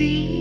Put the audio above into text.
see